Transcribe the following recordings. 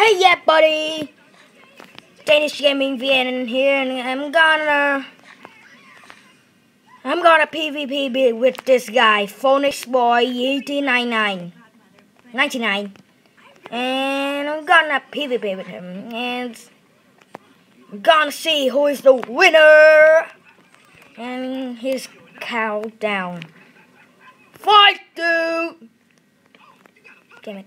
Hey, yeah, buddy. Danish Gaming VN here, and I'm gonna, I'm gonna PvP with this guy, Phoenix Boy 1899, 99, and I'm gonna PvP with him, and gonna see who is the winner, and his countdown. Fight, dude! Damn it.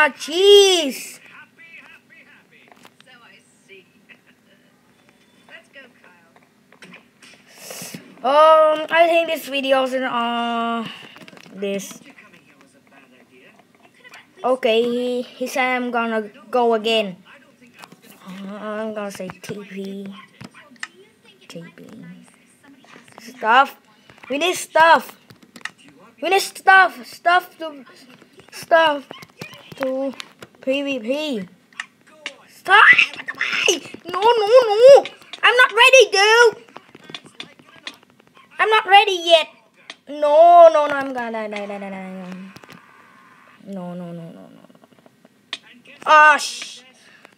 Ah, jeez. Um, I think this video is uh this. Okay, he, he said I'm gonna go again. Uh, I'm gonna say TP. TP. Stuff. We need stuff. We need stuff. Stuff to stuff to PvP. Stop! No, no, no! I'm not ready, dude. I'm not ready yet. No, no, no. I'm gonna die, die, die, die, die. No, no, no, no, no. Ah, sh.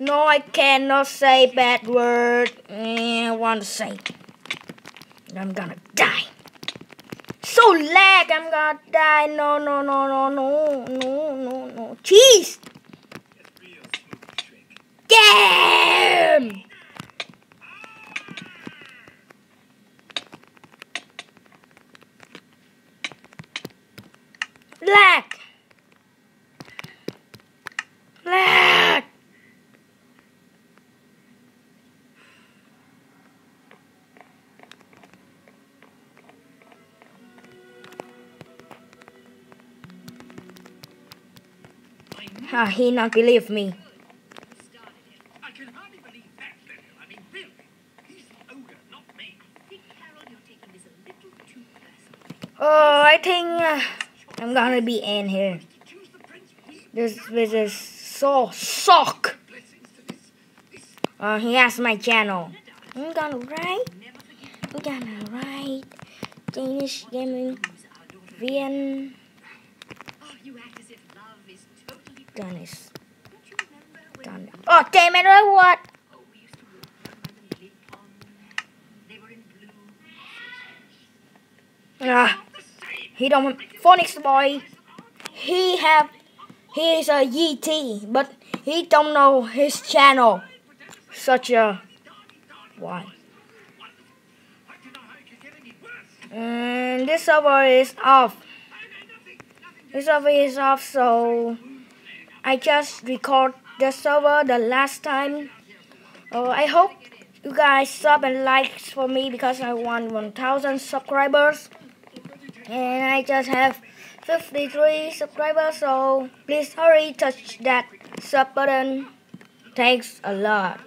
No, I cannot say bad word. Eh, I want to say. I'm gonna die. So lag, I'm gonna die. No, no, no, no, no, no, no, no. Cheese! Damn! Black! This he not believe me. Oh, I think uh, I'm gonna be in here. This this is so suck. Uh, he has my channel. I'm gonna write. I'm gonna write Danish gaming VN gun is done. Oh, damn it, or what? Ah, he don't Phoenix boy. He have he is a YT, but he don't know his channel. Such a why? And this server is off. This server is off, so. I just record the server the last time. Oh, I hope you guys sub and likes for me because I want 1,000 subscribers, and I just have 53 subscribers. So please hurry touch that sub button. Thanks a lot.